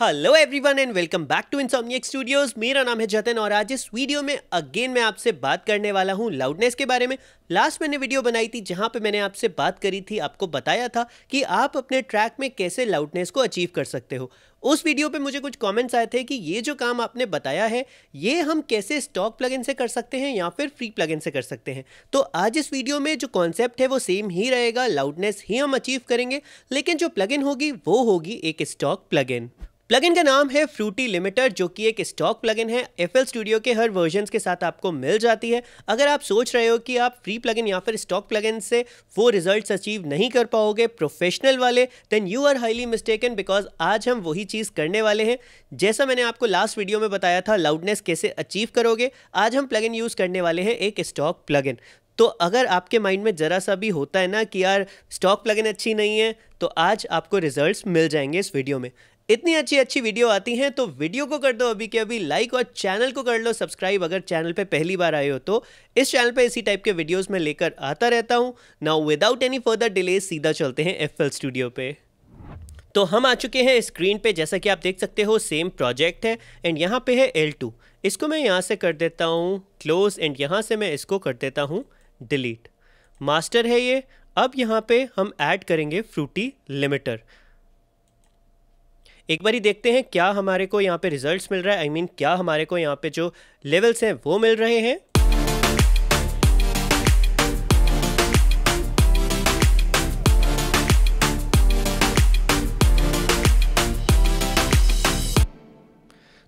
Hello everyone and welcome back to Insomniac Studios मेरा नाम है जतन और आज इस वीडियो में अगेन मैं आपसे बात करने वाला हूँ लाउडनेस के बारे में। लास्ट मैंने वीडियो बनाई थी जहाँ पे मैंने आपसे बात करी थी, आपको बताया था कि आप अपने ट्रैक में कैसे लाउडनेस को अचीव कर सकते हो। उस वीडियो पे मुझे कुछ कमेंट्स आए थे कि ये जो काम आपने बताया है, ये हम कैसे स्टॉक प्लगइन से कर सकते हैं या फिर फ्री प्लगइन से कर सकते हैं। तो आज इस वीडियो में जो कॉन्सेप्ट है वो सेम ही रहेगा लाउडनेस ही हम अचीव करेंगे, लेकिन जो प्लगइन होगी वो होगी एक स्टॉक प्लगइन प्लगइन का नाम है फ्रूटी लिमिटेड जो कि एक स्टॉक प्लगइन है। एफएल स्टूडियो के हर वर्जन के साथ आपको मिल जाती है। अगर आप सोच रहे हो कि आप फ्री प्लगइन या फिर स्टॉक प्लगइन से वो रिजल्ट्स अचीव नहीं कर पाओगे प्रोफेशनल वाले then you are highly mistaken because आज हम वही चीज़ करने वाले हैं। जैसा मैंने आपको लास्ट वीडियो में बताया था लाउडनेस कैसे अचीव करोगे, आज हम प्लगइन यूज़ करने वाले हैं एक स्टॉक प्लगइन तो अगर आपके माइंड में ज़रा सा भी होता है ना कि यार स्टॉक प्लगइन अच्छी नहीं है तो आज आपको रिजल्ट्स मिल जाएँगे इस वीडियो में। इतनी अच्छी अच्छी वीडियो आती हैं तो वीडियो को कर दो अभी के अभी लाइक और चैनल को कर लो सब्सक्राइब अगर चैनल पे पहली बार आए हो तो। इस चैनल पे इसी टाइप के वीडियोस में लेकर आता रहता हूँ। Now without any further delay सीधा चलते हैं एफएल स्टूडियो पे। तो हम आ चुके हैं स्क्रीन पे, जैसा कि आप देख सकते हो सेम प्रोजेक्ट है एंड यहाँ पे है L2 इसको मैं यहाँ से कर देता हूँ क्लोज एंड यहाँ से मैं इसको कर देता हूँ डिलीट मास्टर है ये। अब यहाँ पे हम ऐड करेंगे फ्रूटी लिमिटर एक बारी देखते हैं क्या हमारे को यहाँ पे रिजल्ट्स मिल रहा है। आई I मीन mean, क्या हमारे को यहाँ पे जो लेवल्स हैं वो मिल रहे हैं।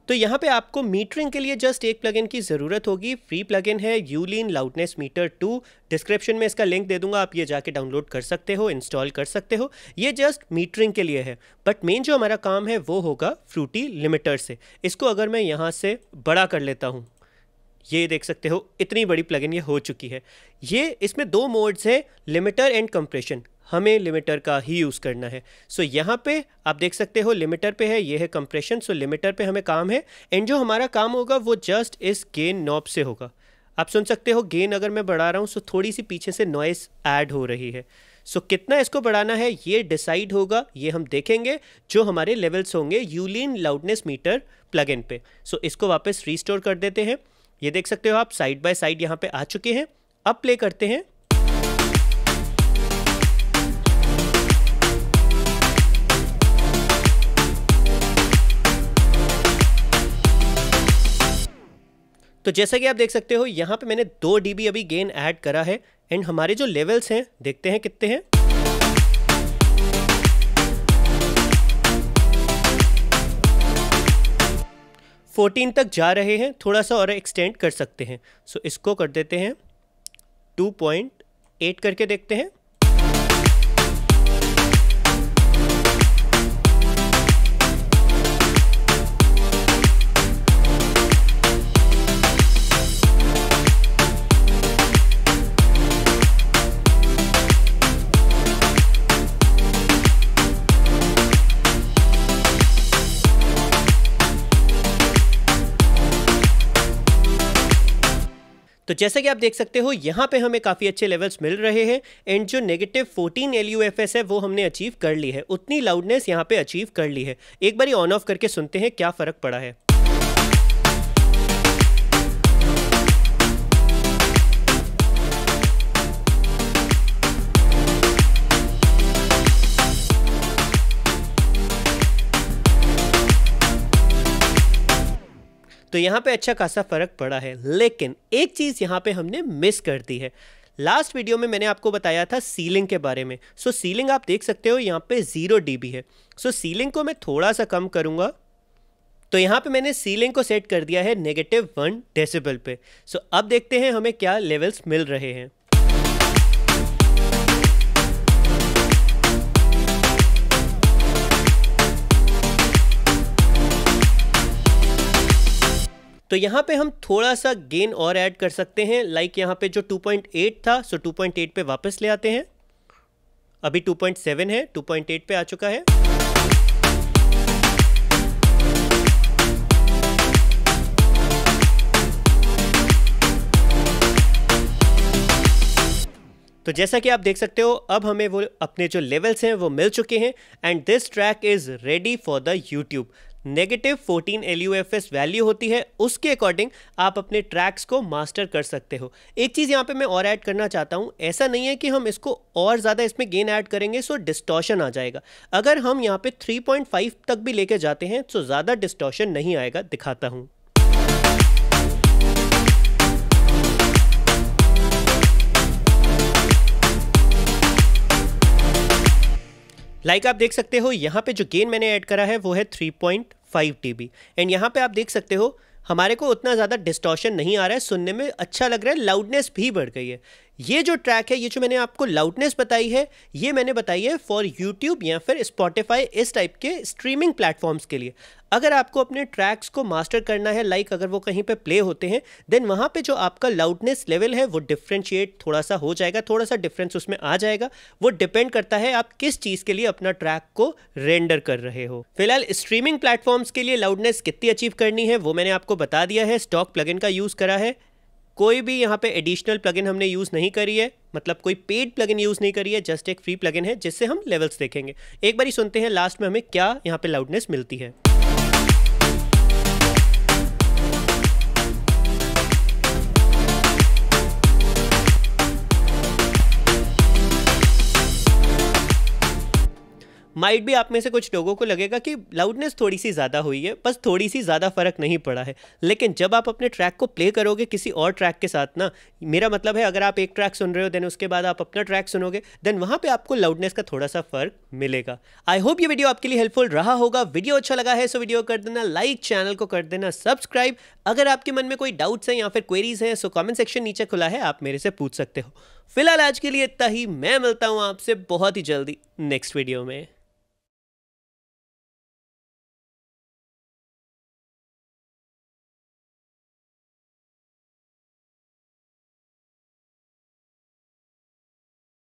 तो यहाँ पे आपको मीटरिंग के लिए जस्ट एक प्लगइन की ज़रूरत होगी। फ्री प्लगइन है Youlean loudness meter to description में इसका लिंक दे दूँगा, आप ये जाके डाउनलोड कर सकते हो इंस्टॉल कर सकते हो। ये जस्ट मीटरिंग के लिए है। बट मेन जो हमारा काम है, वो होगा फ्रूटी लिमिटर से। इसको अगर मैं यहाँ से बड़ा कर लेता हूँ, ये देख सकते हो, इतनी बड़ी प्लगइन ये हो चुकी है। ये, इसमें दो मोड्स हैं लिमिटर एंड कंप्रेशन हमें लिमिटर का ही यूज़ करना है। सो so, यहाँ पे आप देख सकते हो लिमिटर पे है ये है कंप्रेशन सो लिमिटर पे हमें काम है। एंड जो हमारा काम होगा वो जस्ट इस गेन नॉब से होगा। आप सुन सकते हो गेन अगर मैं बढ़ा रहा हूँ सो so थोड़ी सी पीछे से नॉइस ऐड हो रही है। सो so, कितना इसको बढ़ाना है ये डिसाइड होगा ये हम देखेंगे जो हमारे लेवल्स होंगे Youlean loudness meter plug in पे। सो so, इसको वापस रीस्टोर कर देते हैं। ये देख सकते हो आप साइड बाय साइड यहाँ पे आ चुके हैं। अब प्ले करते हैं। तो जैसा कि आप देख सकते हो यहाँ पे मैंने दो डीबी अभी गेन ऐड करा है एंड हमारे जो लेवल्स हैं देखते हैं कितने हैं। फोर्टीन तक जा रहे हैं थोड़ा सा और एक्सटेंड कर सकते हैं। सो so, इसको कर देते हैं टू पॉइंट एट करके देखते हैं। तो जैसे कि आप देख सकते हो, यहाँ पे हमें काफ़ी अच्छे लेवल्स मिल रहे हैं एंड जो नेगेटिव 14 एल है, वो हमने अचीव कर ली है। उतनी लाउडनेस यहाँ पे अचीव कर ली है। एक बार ऑन ऑफ़ करके सुनते हैं, क्या फ़र्क पड़ा है। तो यहाँ पे अच्छा खासा फ़र्क पड़ा है। लेकिन एक चीज़ यहाँ पे हमने मिस कर दी है। लास्ट वीडियो में मैंने आपको बताया था सीलिंग के बारे में। सो so, सीलिंग आप देख सकते हो यहाँ पे ज़ीरो डीबी है। सो so, सीलिंग को मैं थोड़ा सा कम करूँगा। तो यहाँ पे मैंने सीलिंग को सेट कर दिया है नेगेटिव वन डेसिबल पे। सो so, अब देखते हैं हमें क्या लेवल्स मिल रहे हैं। तो यहाँ पे हम थोड़ा सा गेन और ऐड कर सकते हैं लाइक यहाँ पे जो 2.8 था सो 2.8 पे वापस ले आते हैं। अभी 2.7 है 2.8 पे आ चुका है। तो जैसा कि आप देख सकते हो, अब हमें वो अपने जो लेवल्स हैं, वो मिल चुके हैं and this track is ready for the YouTube negative 14 LUFS value होती है, उसके अकॉर्डिंग आप अपने ट्रैक्स को मास्टर कर सकते हो। एक चीज़ यहाँ पे मैं और ऐड करना चाहता हूँ, ऐसा नहीं है कि हम इसको और ज़्यादा इसमें गेन ऐड करेंगे सो डिस्टॉशन आ जाएगा। अगर हम यहाँ पे 3.5 तक भी लेके जाते हैं तो ज़्यादा डिस्टॉशन नहीं आएगा, दिखाता हूँ। लाइक आप देख सकते हो, यहाँ पे जो गेन मैंने ऐड करा है, वो है 3.5 पॉइंट फाइव टी एंड यहाँ पे आप देख सकते हो, हमारे को उतना ज़्यादा डिस्टॉशन नहीं आ रहा है, सुनने में अच्छा लग रहा है लाउडनेस भी बढ़ गई है। ये जो ट्रैक है, ये जो मैंने आपको लाउडनेस बताई है, ये मैंने बताई है फॉर यूट्यूब या फिर स्पॉटिफाई इस टाइप के स्ट्रीमिंग प्लेटफॉर्म्स के लिए। अगर आपको अपने ट्रैक्स को मास्टर करना है लाइक like अगर वो कहीं पे प्ले होते हैं देन वहाँ पे जो आपका लाउडनेस लेवल है, वो डिफ्रेंशिएट थोड़ा सा हो जाएगा थोड़ा सा डिफरेंस उसमें आ जाएगा। वो डिपेंड करता है आप किस चीज़ के लिए अपना ट्रैक को रेंडर कर रहे हो। फ़िलहाल स्ट्रीमिंग प्लेटफॉर्म्स के लिए लाउडनेस कितनी अचीव करनी है, वो मैंने आपको बता दिया है स्टॉक प्लगइन का यूज़ करा है। कोई भी यहाँ पे एडिशनल प्लगइन हमने यूज़ नहीं करी है मतलब कोई पेड प्लगइन यूज़ नहीं करी है जस्ट एक फ्री प्लगइन है, जिससे हम लेवल्स देखेंगे। एक बार ही सुनते हैं लास्ट में हमें क्या यहाँ पे लाउडनेस मिलती है। माइट भी आप में से कुछ लोगों को लगेगा कि लाउडनेस थोड़ी सी ज़्यादा हुई है, बस थोड़ी सी ज़्यादा फ़र्क नहीं पड़ा है। लेकिन जब आप अपने ट्रैक को प्ले करोगे किसी और ट्रैक के साथ ना, मेरा मतलब है अगर आप एक ट्रैक सुन रहे हो देन उसके बाद आप अपना ट्रैक सुनोगे देन वहाँ पर आपको लाउडनेस का थोड़ा सा फ़र्क मिलेगा। आई होप ये वीडियो आपके लिए हेल्पफुल रहा होगा। वीडियो अच्छा लगा है सो वीडियो कर देना लाइक चैनल को कर देना सब्सक्राइब अगर आपके मन में कोई डाउट्स हैं या फिर क्वेरीज हैं सो कॉमेंट सेक्शन नीचे खुला है, आप मेरे से पूछ सकते हो। फ़िलहाल आज के लिए इतना ही। मैं मिलता हूँ आपसे बहुत ही जल्दी नेक्स्ट वीडियो में।